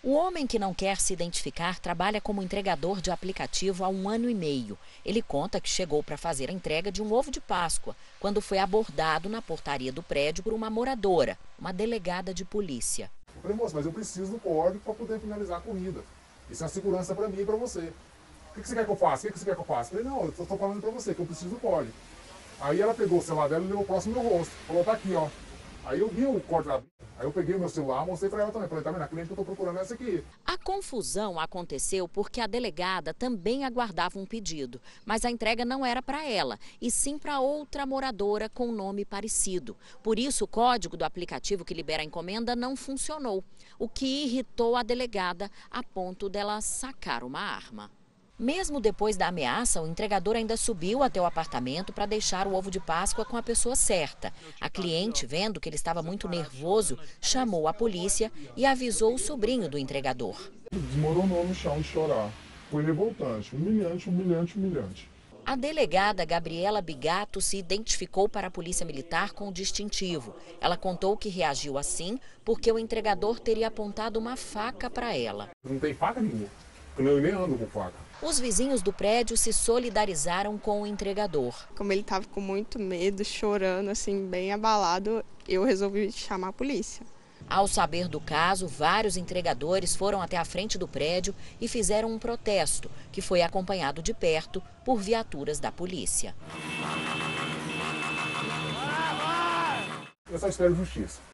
O homem que não quer se identificar trabalha como entregador de aplicativo há um ano e meio. Ele conta que chegou para fazer a entrega de um ovo de Páscoa quando foi abordado na portaria do prédio por uma moradora, uma delegada de polícia. Eu falei, moço, mas eu preciso do código para poder finalizar a corrida. Isso é uma segurança para mim e para você. O que você quer que eu faça? O que você quer que eu faça? Eu falei, não, eu estou falando para você que eu preciso do código. Aí ela pegou o celular dela e levou próximo do rosto. Falou, tá aqui, ó. Aí eu vi o código lá. Aí eu peguei o meu celular, mostrei para ela também. Falei, tá vendo? A cliente que eu tô procurando é essa aqui. A confusão aconteceu porque a delegada também aguardava um pedido, mas a entrega não era para ela, e sim para outra moradora com nome parecido. Por isso, o código do aplicativo que libera a encomenda não funcionou, o que irritou a delegada a ponto dela sacar uma arma. Mesmo depois da ameaça, o entregador ainda subiu até o apartamento para deixar o ovo de Páscoa com a pessoa certa. A cliente, vendo que ele estava muito nervoso, chamou a polícia e avisou o sobrinho do entregador. Desmoronou no chão de chorar. Foi revoltante, humilhante, humilhante, humilhante. A delegada Gabriela Bigato se identificou para a Polícia Militar com o distintivo. Ela contou que reagiu assim porque o entregador teria apontado uma faca para ela. Não tem faca nenhuma. Eu nem ando com faca. Os vizinhos do prédio se solidarizaram com o entregador. Como ele estava com muito medo, chorando, assim, bem abalado, eu resolvi chamar a polícia. Ao saber do caso, vários entregadores foram até a frente do prédio e fizeram um protesto, que foi acompanhado de perto por viaturas da polícia. Eu só espero justiça.